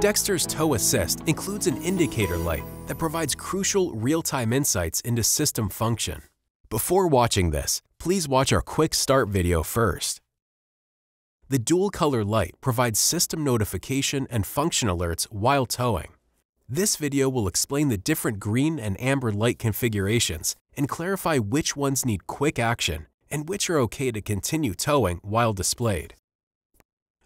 Dexter's Tow Assist includes an indicator light that provides crucial real-time insights into system function. Before watching this, please watch our quick start video first. The dual color light provides system notification and function alerts while towing. This video will explain the different green and amber light configurations and clarify which ones need quick action and which are okay to continue towing while displayed.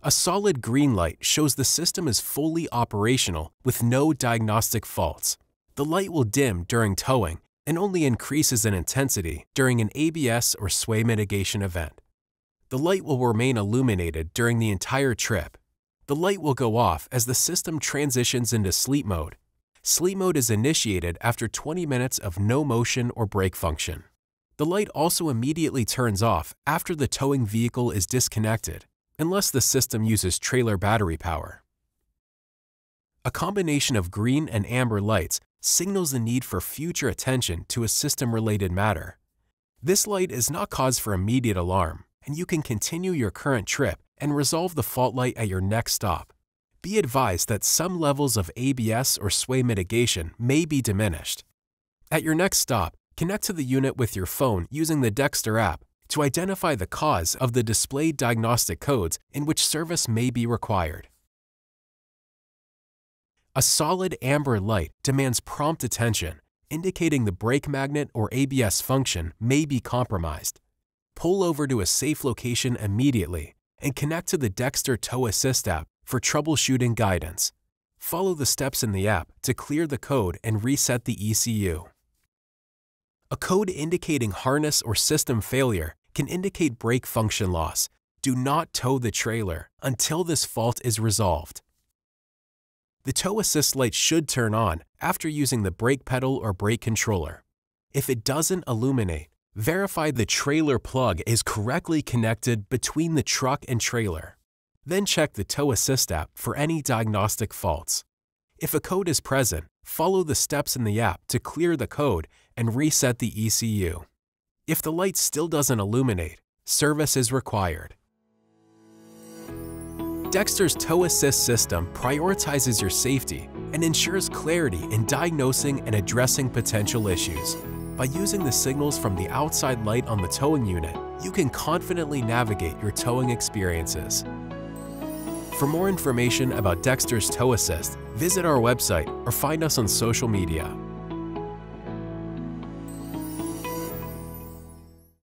A solid green light shows the system is fully operational with no diagnostic faults. The light will dim during towing and only increases in intensity during an ABS or sway mitigation event. The light will remain illuminated during the entire trip. The light will go off as the system transitions into sleep mode. Sleep mode is initiated after 20 minutes of no motion or brake function. The light also immediately turns off after the towing vehicle is disconnected unless the system uses trailer battery power. A combination of green and amber lights signals the need for future attention to a system-related matter. This light is not cause for immediate alarm, and you can continue your current trip and resolve the fault light at your next stop. Be advised that some levels of ABS or sway mitigation may be diminished. At your next stop, connect to the unit with your phone using the Dexter app to identify the cause of the displayed diagnostic codes in which service may be required. A solid amber light demands prompt attention, indicating the brake magnet or ABS function may be compromised. Pull over to a safe location immediately and connect to the Dexter Tow Assist app for troubleshooting guidance. Follow the steps in the app to clear the code and reset the ECU. A code indicating harness or system failure can indicate brake function loss. Do not tow the trailer until this fault is resolved. The tow assist light should turn on after using the brake pedal or brake controller. If it doesn't illuminate, verify the trailer plug is correctly connected between the truck and trailer. Then check the Tow Assist app for any diagnostic faults. If a code is present, follow the steps in the app to clear the code and reset the ECU. If the light still doesn't illuminate, service is required. Dexter's Tow Assist system prioritizes your safety and ensures clarity in diagnosing and addressing potential issues. By using the signals from the outside light on the towing unit, you can confidently navigate your towing experiences. For more information about Dexter's Tow Assist, visit our website or find us on social media.